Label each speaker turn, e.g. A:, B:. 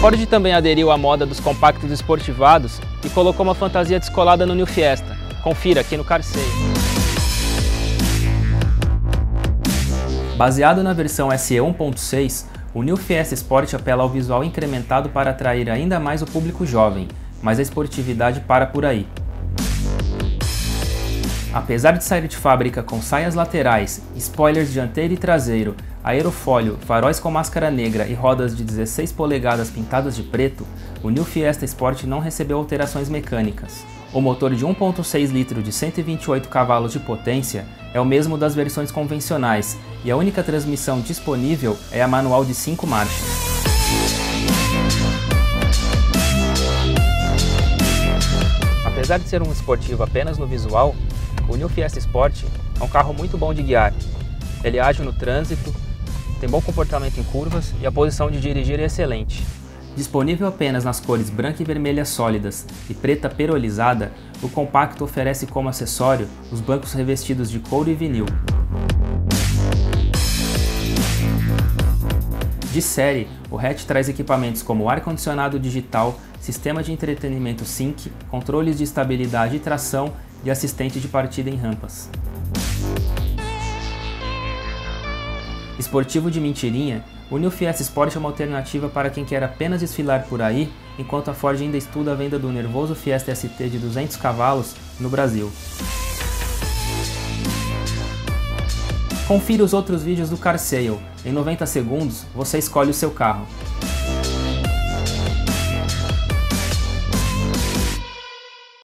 A: Ford também aderiu à moda dos compactos esportivados e colocou uma fantasia descolada no New Fiesta. Confira aqui no Carseio. Baseado na versão SE 1.6, o New Fiesta Sport apela ao visual incrementado para atrair ainda mais o público jovem, mas a esportividade para por aí. Apesar de sair de fábrica com saias laterais, spoilers dianteiro e traseiro, aerofólio, faróis com máscara negra e rodas de 16 polegadas pintadas de preto, o New Fiesta Sport não recebeu alterações mecânicas. O motor de 1.6 litro de 128 cavalos de potência é o mesmo das versões convencionais e a única transmissão disponível é a manual de 5 marchas. Apesar de ser um esportivo apenas no visual, o New Fiesta Sport é um carro muito bom de guiar. Ele ágil no trânsito, tem bom comportamento em curvas e a posição de dirigir é excelente. Disponível apenas nas cores branca e vermelha sólidas e preta perolizada, o compacto oferece como acessório os bancos revestidos de couro e vinil. De série, o hatch traz equipamentos como ar-condicionado digital, sistema de entretenimento SYNC, controles de estabilidade e tração e assistente de partida em rampas. Esportivo de mentirinha, o New Fiesta Sport é uma alternativa para quem quer apenas desfilar por aí, enquanto a Ford ainda estuda a venda do nervoso Fiesta ST de 200 cavalos no Brasil. Confira os outros vídeos do Car Sale. Em 90 segundos, você escolhe o seu carro.